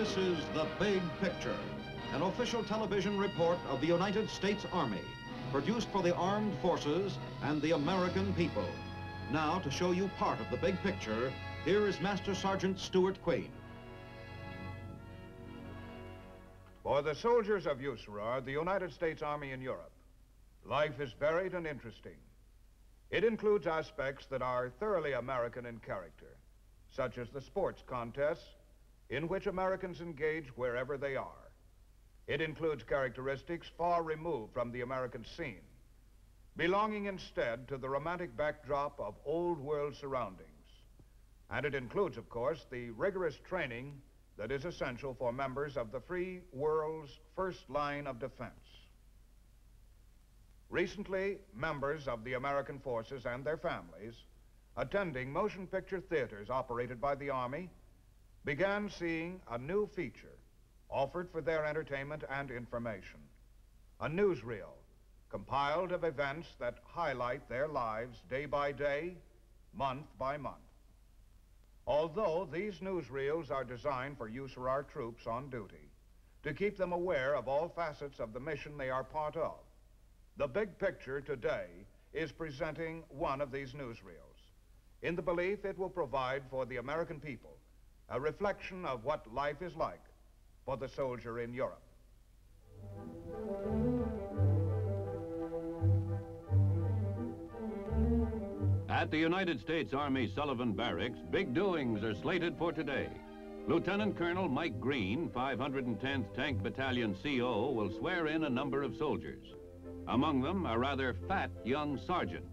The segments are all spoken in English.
This is The Big Picture, an official television report of the United States Army, produced for the armed forces and the American people. Now, to show you part of the big picture, here is Master Sergeant Stuart Queen. For the soldiers of USAREUR, the United States Army in Europe, life is varied and interesting. It includes aspects that are thoroughly American in character, such as the sports contests in which Americans engage wherever they are. It includes characteristics far removed from the American scene, belonging instead to the romantic backdrop of old world surroundings. And it includes, of course, the rigorous training that is essential for members of the free world's first line of defense. Recently, members of the American forces and their families attending motion picture theaters operated by the Army began seeing a new feature offered for their entertainment and information. A newsreel compiled of events that highlight their lives day by day, month by month. Although these newsreels are designed for use for our troops on duty, to keep them aware of all facets of the mission they are part of, the big picture today is presenting one of these newsreels in the belief it will provide for the American people a reflection of what life is like for the soldier in Europe. At the United States Army Sullivan Barracks, big doings are slated for today. Lieutenant Colonel Mike Green, 510th Tank Battalion CO, will swear in a number of soldiers. Among them, a rather fat young sergeant.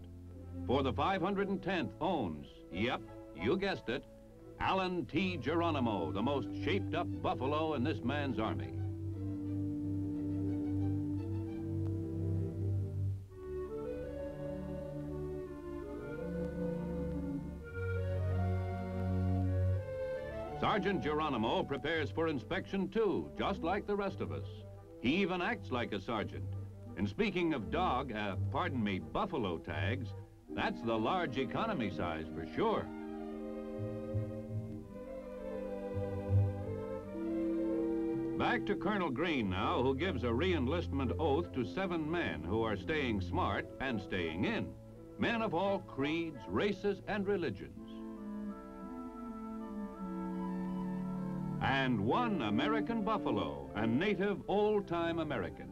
For the 510th owns, yep, you guessed it, Alan T. Geronimo, the most shaped up buffalo in this man's army. Sergeant Geronimo prepares for inspection too, just like the rest of us. He even acts like a sergeant. And speaking of dog, uh, pardon me, buffalo tags, that's the large economy size for sure. Back to Colonel Green now, who gives a re-enlistment oath to seven men who are staying smart and staying in. Men of all creeds, races, and religions. And one American buffalo, a native old-time American.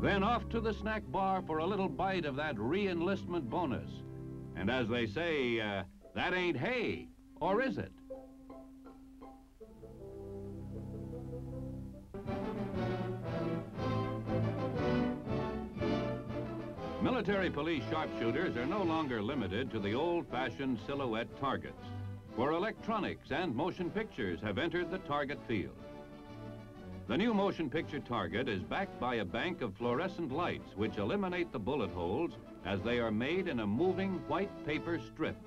Then off to the snack bar for a little bite of that re-enlistment bonus. And as they say, uh, that ain't hay, or is it? Military police sharpshooters are no longer limited to the old-fashioned silhouette targets, for electronics and motion pictures have entered the target field. The new motion picture target is backed by a bank of fluorescent lights which eliminate the bullet holes as they are made in a moving white paper strip.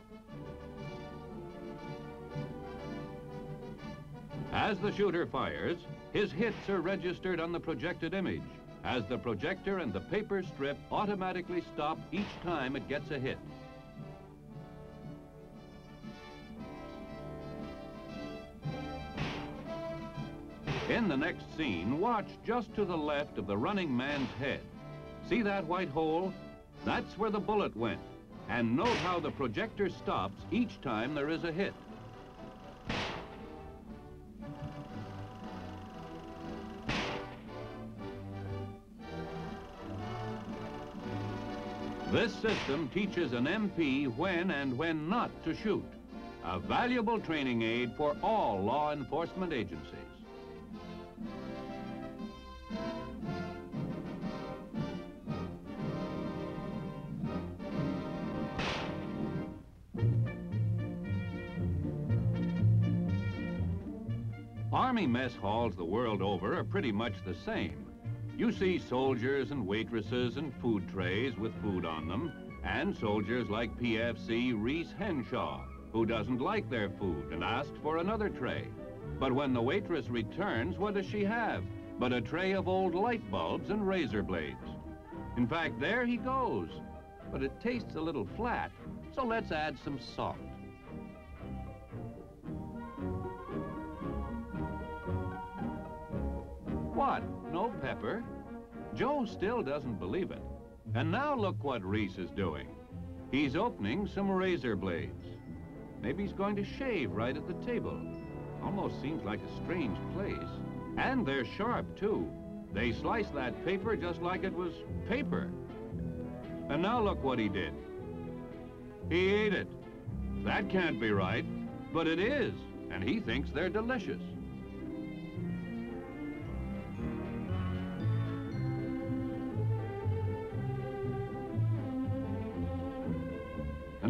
As the shooter fires, his hits are registered on the projected image as the projector and the paper strip automatically stop each time it gets a hit. In the next scene, watch just to the left of the running man's head. See that white hole? That's where the bullet went. And note how the projector stops each time there is a hit. This system teaches an MP when and when not to shoot. A valuable training aid for all law enforcement agencies. Army mess halls the world over are pretty much the same. You see soldiers and waitresses and food trays with food on them, and soldiers like PFC Reese Henshaw, who doesn't like their food and asks for another tray. But when the waitress returns, what does she have? But a tray of old light bulbs and razor blades. In fact, there he goes. But it tastes a little flat, so let's add some salt. What? No pepper? Joe still doesn't believe it. And now look what Reese is doing. He's opening some razor blades. Maybe he's going to shave right at the table. Almost seems like a strange place. And they're sharp, too. They slice that paper just like it was paper. And now look what he did. He ate it. That can't be right, but it is, and he thinks they're delicious.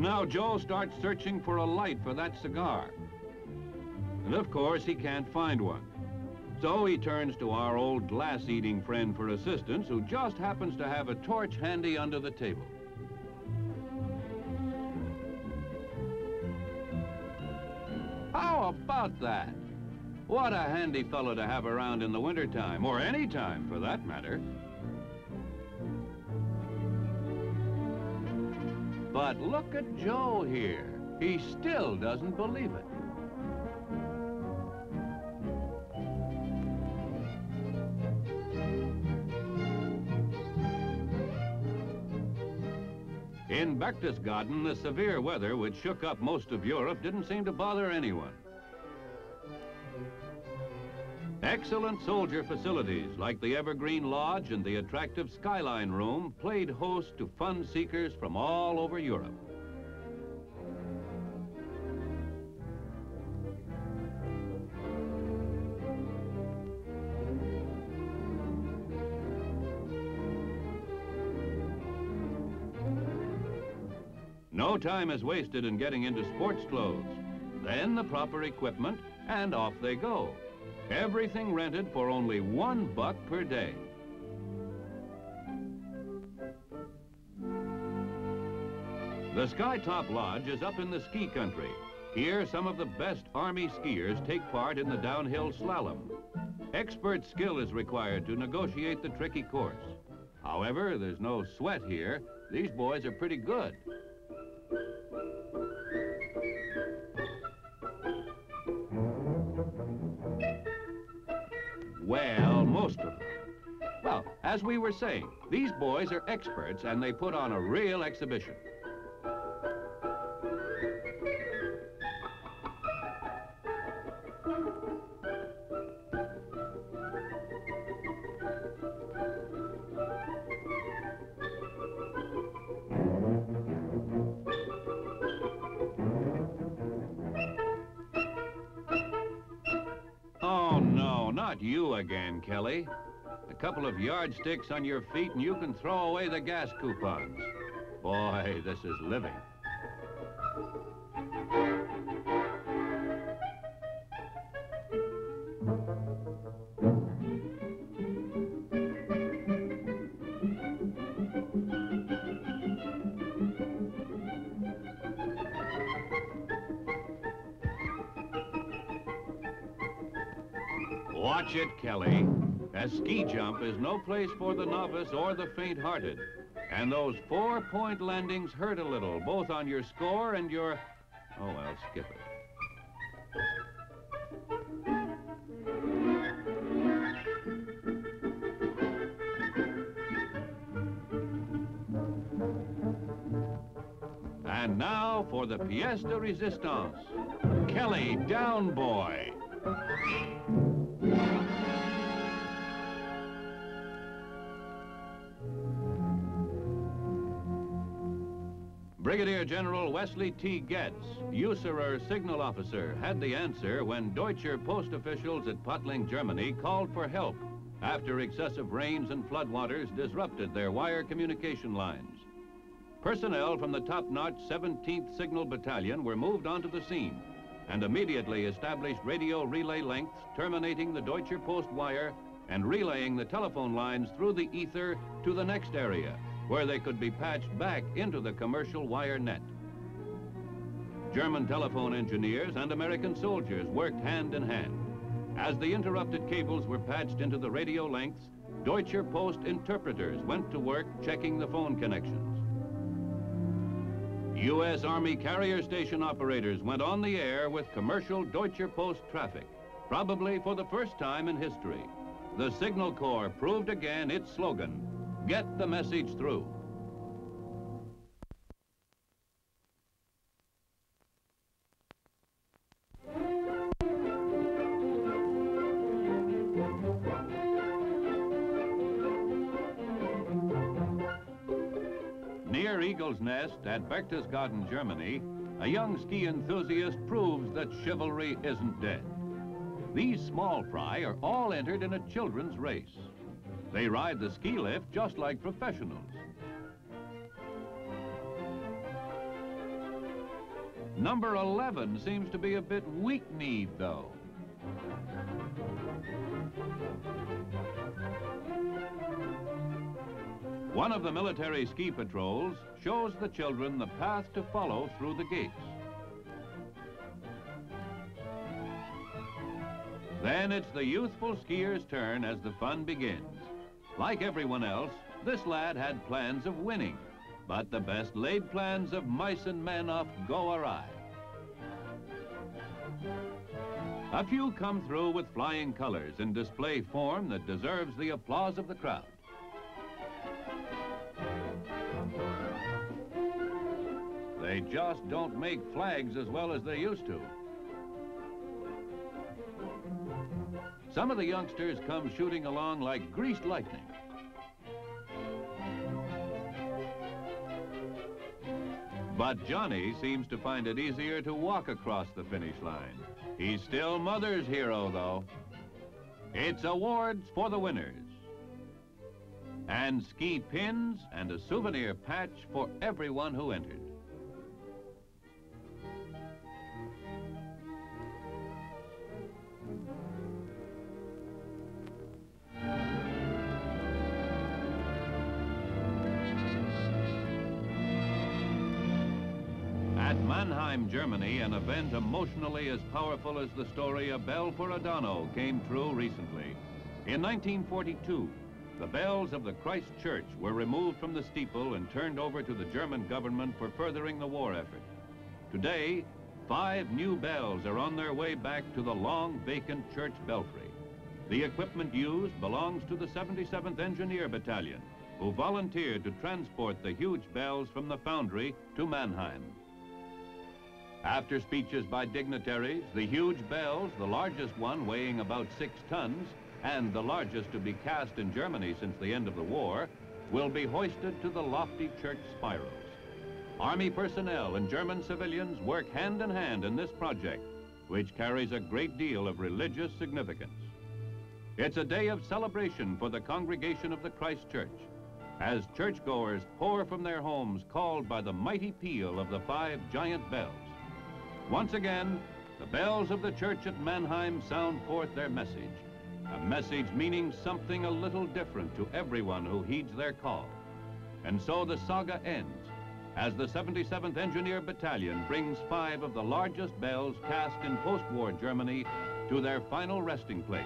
Now Joe starts searching for a light for that cigar. And of course, he can't find one. So he turns to our old glass-eating friend for assistance, who just happens to have a torch handy under the table. How about that? What a handy fellow to have around in the wintertime, or any time for that matter. But look at Joe here. He still doesn't believe it. In Berchtesgaden, the severe weather which shook up most of Europe didn't seem to bother anyone. Excellent soldier facilities like the Evergreen Lodge and the attractive Skyline Room played host to fun seekers from all over Europe. No time is wasted in getting into sports clothes. Then the proper equipment, and off they go. Everything rented for only one buck per day. The Skytop Lodge is up in the ski country. Here, some of the best Army skiers take part in the downhill slalom. Expert skill is required to negotiate the tricky course. However, there's no sweat here. These boys are pretty good. Well, most of them. Well, as we were saying, these boys are experts and they put on a real exhibition. Not you again, Kelly. A couple of yardsticks on your feet and you can throw away the gas coupons. Boy, this is living. Ski jump is no place for the novice or the faint-hearted. And those four-point landings hurt a little, both on your score and your... Oh, well, skip it. And now for the pièce de résistance. Kelly Down Brigadier General Wesley T. Getz, USAREUR signal officer, had the answer when Deutscher Post officials at Pottling, Germany called for help after excessive rains and floodwaters disrupted their wire communication lines. Personnel from the top-notch 17th Signal Battalion were moved onto the scene and immediately established radio relay lengths terminating the Deutscher Post wire and relaying the telephone lines through the ether to the next area where they could be patched back into the commercial wire net. German telephone engineers and American soldiers worked hand in hand. As the interrupted cables were patched into the radio lengths, Deutscher Post interpreters went to work checking the phone connections. U.S. Army carrier station operators went on the air with commercial Deutscher Post traffic, probably for the first time in history. the Signal Corps proved again its slogan, Get the Message Through. Near Eagle's Nest at Berchtesgaden, Germany, a young ski enthusiast proves that chivalry isn't dead. These small fry are all entered in a children's race. They ride the ski lift just like professionals. Number 11 seems to be a bit weak-kneed, though. One of the military ski patrols shows the children the path to follow through the gates. Then it's the youthful skier's turn as the fun begins. Like everyone else, this lad had plans of winning, but the best laid plans of mice and men oft go awry. A few come through with flying colors and display form that deserves the applause of the crowd. They just don't make flags as well as they used to. Some of the youngsters come shooting along like greased lightning. But Johnny seems to find it easier to walk across the finish line. He's still Mother's hero, though. It's awards for the winners. And ski pins and a souvenir patch for everyone who entered. Mannheim, Germany, an event emotionally as powerful as the story of Bell for Adano came true recently. In 1942, the bells of the Christ Church were removed from the steeple and turned over to the German government for furthering the war effort. Today, five new bells are on their way back to the long vacant church belfry. The equipment used belongs to the 77th Engineer Battalion, who volunteered to transport the huge bells from the foundry to Mannheim. After speeches by dignitaries, the huge bells, the largest one weighing about six tons, and the largest to be cast in Germany since the end of the war, will be hoisted to the lofty church spirals. Army personnel and German civilians work hand in hand in this project, which carries a great deal of religious significance. It's a day of celebration for the congregation of the Christ Church, as churchgoers pour from their homes called by the mighty peal of the five giant bells. Once again, the bells of the church at Mannheim sound forth their message, a message meaning something a little different to everyone who heeds their call. And so the saga ends as the 77th Engineer Battalion brings five of the largest bells cast in post-war Germany to their final resting place,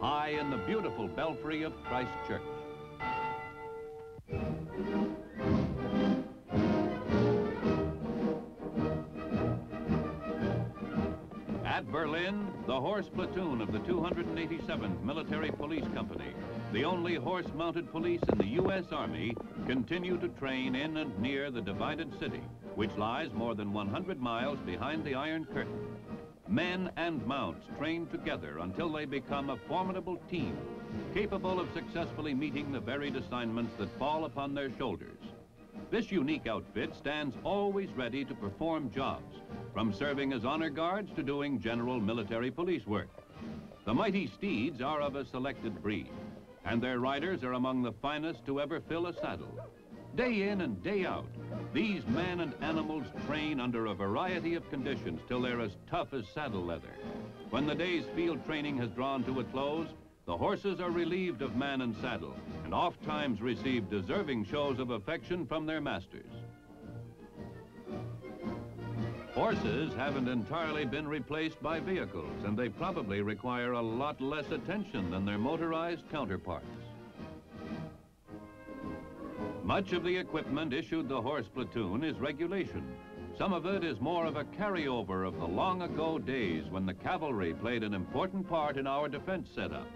high in the beautiful belfry of Christ Church. Berlin, the horse platoon of the 287th Military Police Company, the only horse-mounted police in the U.S. Army, continue to train in and near the divided city, which lies more than 100 miles behind the Iron Curtain. Men and mounts train together until they become a formidable team, capable of successfully meeting the varied assignments that fall upon their shoulders. This unique outfit stands always ready to perform jobs, from serving as honor guards to doing general military police work. The mighty steeds are of a selected breed, and their riders are among the finest to ever fill a saddle. Day in and day out, these men and animals train under a variety of conditions till they're as tough as saddle leather. When the day's field training has drawn to a close, the horses are relieved of man and saddle, and oft times receive deserving shows of affection from their masters. Horses haven't entirely been replaced by vehicles, and they probably require a lot less attention than their motorized counterparts. Much of the equipment issued the horse platoon is regulation. Some of it is more of a carryover of the long ago days when the cavalry played an important part in our defense setup.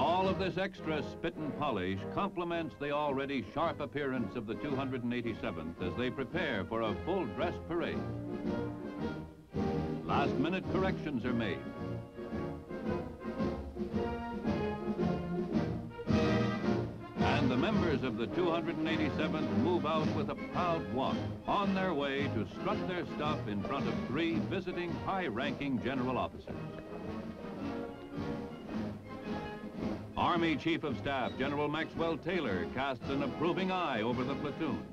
All of this extra spit and polish complements the already sharp appearance of the 287th as they prepare for a full dress parade. Last minute corrections are made. And the members of the 287th move out with a proud walk on their way to strut their stuff in front of three visiting high-ranking general officers. Army Chief of Staff General Maxwell Taylor casts an approving eye over the platoon.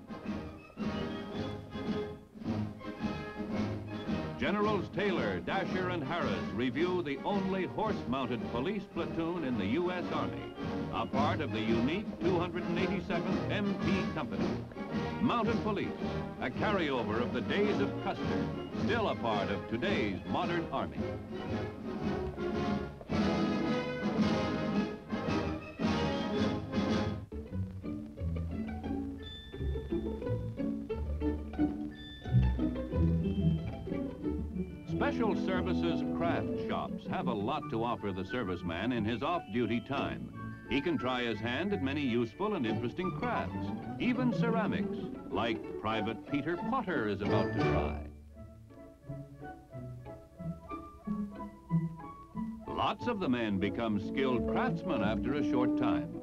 Generals Taylor, Dasher, and Harris review the only horse-mounted police platoon in the U.S. Army, a part of the unique 287th MP Company. Mounted Police, a carryover of the days of Custer, still a part of today's modern Army. Special Services craft shops have a lot to offer the serviceman in his off-duty time. He can try his hand at many useful and interesting crafts, even ceramics, like Private Peter Potter is about to try. Lots of the men become skilled craftsmen after a short time.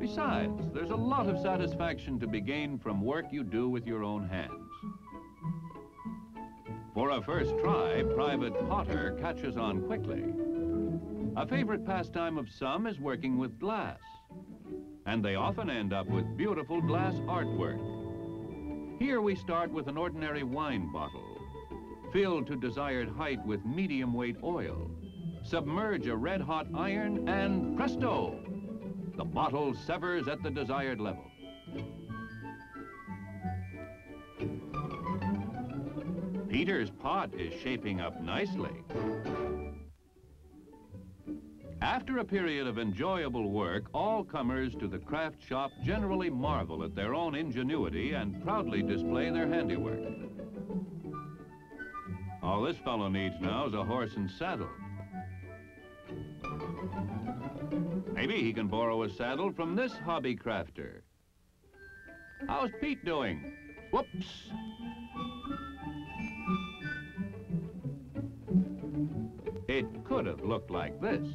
Besides, there's a lot of satisfaction to be gained from work you do with your own hands. For a first try, Private Potter catches on quickly. A favorite pastime of some is working with glass. And they often end up with beautiful glass artwork. Here we start with an ordinary wine bottle, filled to desired height with medium weight oil. Submerge a red hot iron and presto! The bottle severs at the desired level. Peter's pot is shaping up nicely. After a period of enjoyable work, all comers to the craft shop generally marvel at their own ingenuity and proudly display their handiwork. All this fellow needs now is a horse and saddle. Maybe he can borrow a saddle from this hobby crafter. How's Pete doing? Whoops! Could have looked like this.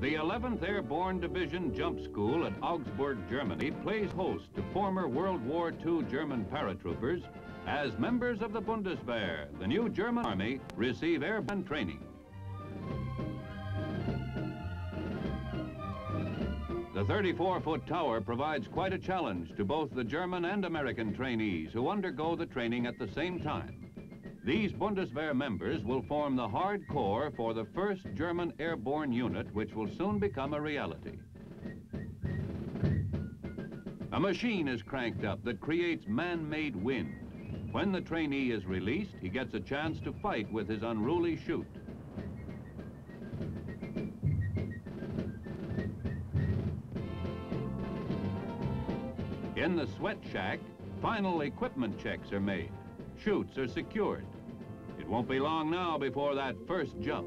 The 11th Airborne Division Jump School at Augsburg, Germany plays host to former World War II German paratroopers as members of the Bundeswehr, the new German army, receive airborne training. The 34-foot tower provides quite a challenge to both the German and American trainees who undergo the training at the same time. These Bundeswehr members will form the hard core for the first German airborne unit, which will soon become a reality. A machine is cranked up that creates man-made wind. When the trainee is released, he gets a chance to fight with his unruly chute. In the sweat shack, final equipment checks are made. Chutes are secured. It won't be long now before that first jump.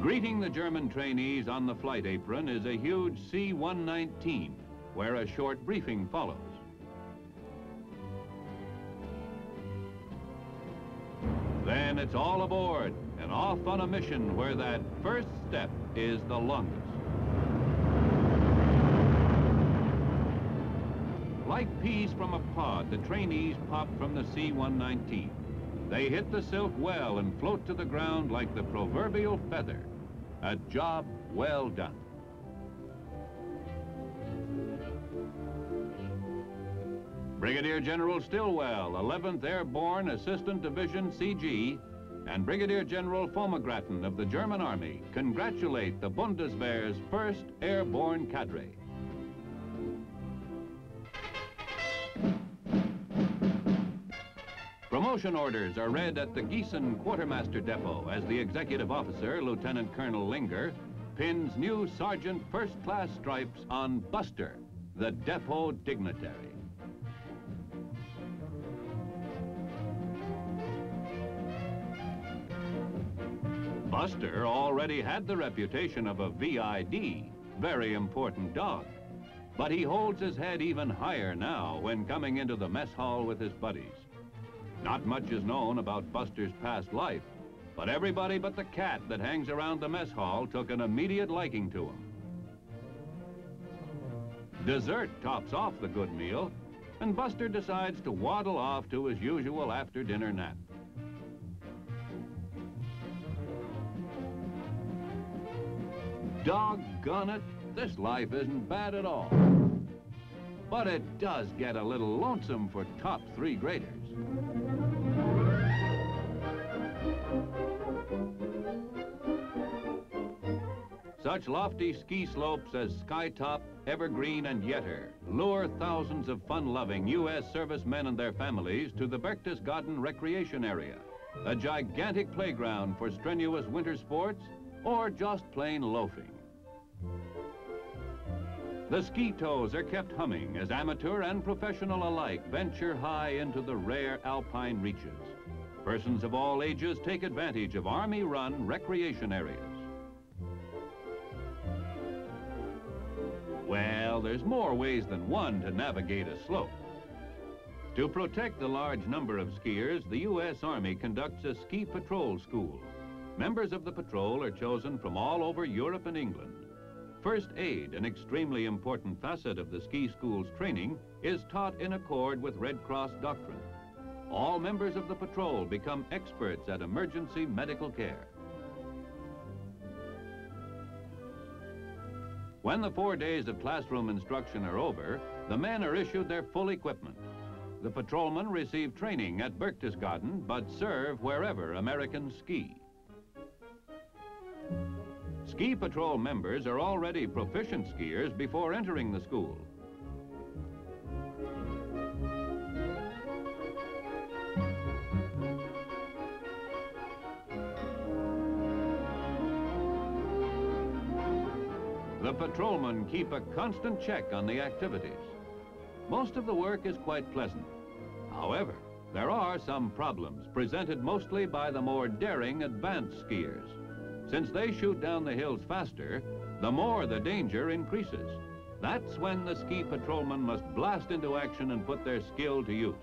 Greeting the German trainees on the flight apron is a huge C-119, where a short briefing follows. Then it's all aboard and off on a mission where that first step is the longest. Like peas from a pod, the trainees pop from the C-119. They hit the silk well and float to the ground like the proverbial feather. A job well done. Brigadier General Stillwell, 11th Airborne Assistant Division CG, and Brigadier General Fomagratten of the German Army congratulate the Bundeswehr's 1st Airborne Cadre. Promotion orders are read at the Gießen Quartermaster Depot as the executive officer, Lieutenant Colonel Linger, pins new Sergeant First Class stripes on Buster, the depot dignitary. Buster already had the reputation of a VID, very important dog. But he holds his head even higher now when coming into the mess hall with his buddies. Not much is known about Buster's past life, but everybody but the cat that hangs around the mess hall took an immediate liking to him. Dessert tops off the good meal, and Buster decides to waddle off to his usual after-dinner nap. Doggone it, this life isn't bad at all. But it does get a little lonesome for top three graders. Such lofty ski slopes as Skytop, Evergreen, and Jenner lure thousands of fun-loving U.S. servicemen and their families to the Berchtesgaden Recreation Area, a gigantic playground for strenuous winter sports or just plain loafing. The ski tows are kept humming as amateur and professional alike venture high into the rare alpine reaches. Persons of all ages take advantage of Army-run recreation areas. Well, there's more ways than one to navigate a slope. To protect the large number of skiers, the U.S. Army conducts a ski patrol school. Members of the patrol are chosen from all over Europe and England. First aid, an extremely important facet of the ski school's training, is taught in accord with Red Cross doctrine. All members of the patrol become experts at emergency medical care. When the four days of classroom instruction are over, the men are issued their full equipment. The patrolmen receive training at Berchtesgaden, but serve wherever Americans ski. Ski Patrol members are already proficient skiers before entering the school. Patrolmen keep a constant check on the activities. Most of the work is quite pleasant. However, there are some problems presented mostly by the more daring advanced skiers. Since they shoot down the hills faster, the more the danger increases. That's when the ski patrolmen must blast into action and put their skill to use.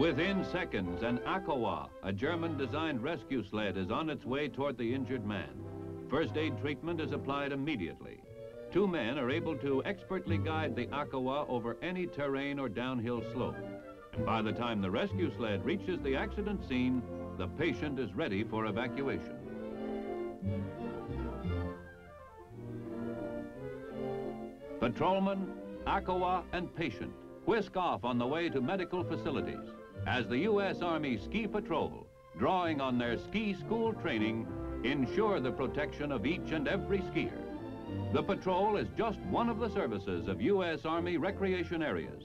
Within seconds, an Akja, a German-designed rescue sled, is on its way toward the injured man. First aid treatment is applied immediately. Two men are able to expertly guide the Akja over any terrain or downhill slope. And by the time the rescue sled reaches the accident scene, the patient is ready for evacuation. Patrolman, Akja, and patient whisk off on the way to medical facilities as the U.S. Army Ski Patrol, drawing on their ski school training, ensure the protection of each and every skier. The patrol is just one of the services of U.S. Army recreation areas.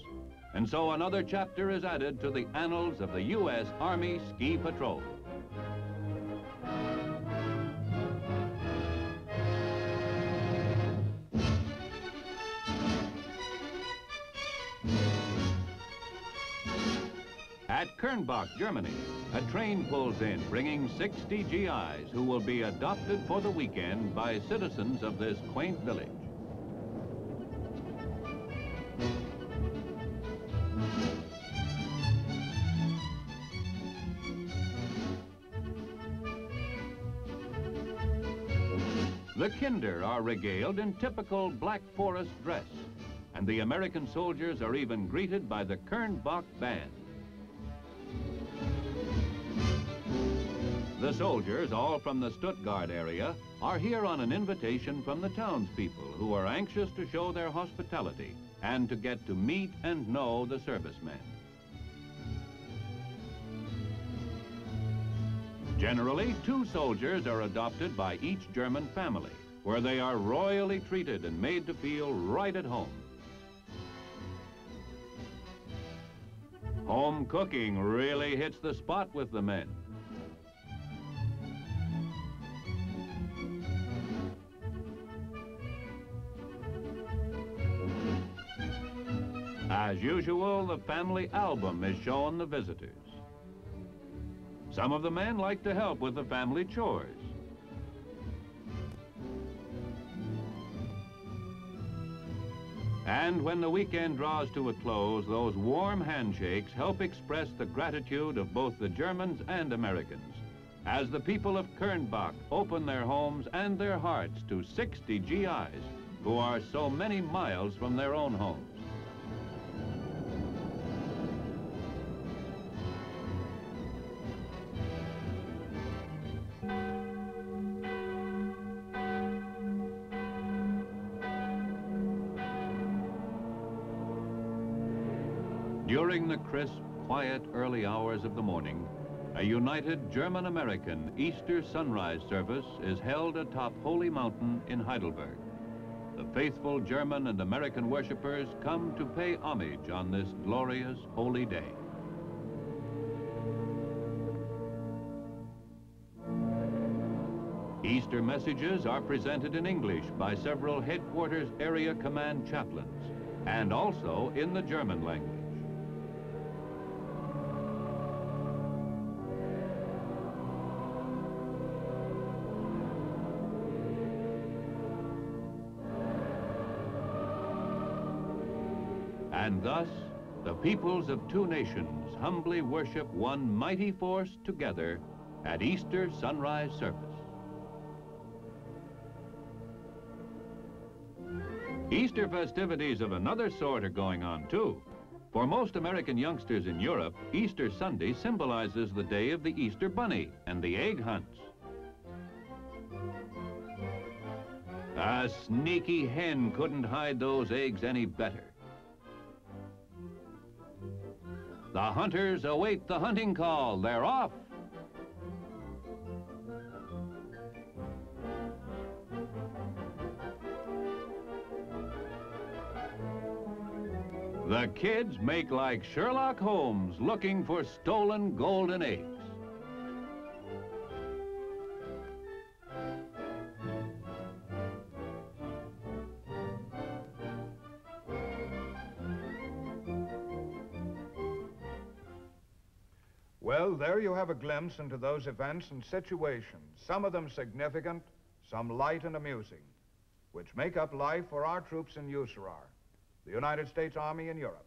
And so another chapter is added to the annals of the U.S. Army Ski Patrol. At Kirnbach, Germany, a train pulls in bringing 60 GIs who will be adopted for the weekend by citizens of this quaint village. The Kinder are regaled in typical Black Forest dress, and the American soldiers are even greeted by the Kirnbach Band. The soldiers, all from the Stuttgart area, are here on an invitation from the townspeople who are anxious to show their hospitality and to get to meet and know the servicemen. Generally, two soldiers are adopted by each German family, where they are royally treated and made to feel right at home. Home cooking really hits the spot with the men. As usual, the family album is shown the visitors. Some of the men like to help with the family chores. And when the weekend draws to a close, those warm handshakes help express the gratitude of both the Germans and Americans as the people of Kirnbach open their homes and their hearts to 60 GIs who are so many miles from their own homes. During the crisp, quiet early hours of the morning, a united German-American Easter sunrise service is held atop Holy Mountain in Heidelberg. The faithful German and American worshippers come to pay homage on this glorious holy day. Easter messages are presented in English by several headquarters area command chaplains and also in the German language. Peoples of two nations humbly worship one mighty force together at Easter sunrise service. Easter festivities of another sort are going on too. For most American youngsters in Europe, Easter Sunday symbolizes the day of the Easter Bunny and the egg hunts. A sneaky hen couldn't hide those eggs any better. The hunters await the hunting call. They're off. The kids make like Sherlock Holmes looking for stolen golden eggs. Well, there you have a glimpse into those events and situations, some of them significant, some light and amusing, which make up life for our troops in USAREUR, the United States Army in Europe,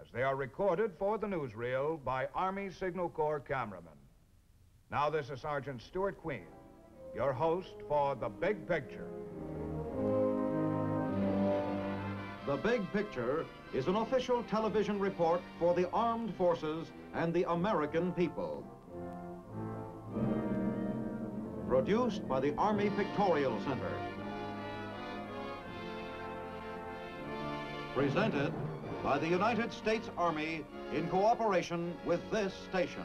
as they are recorded for the newsreel by Army Signal Corps cameramen. Now this is Sergeant Stuart Queen, your host for The Big Picture. The Big Picture is an official television report for the armed forces and the American people. Produced by the Army Pictorial Center. Presented by the United States Army in cooperation with this station.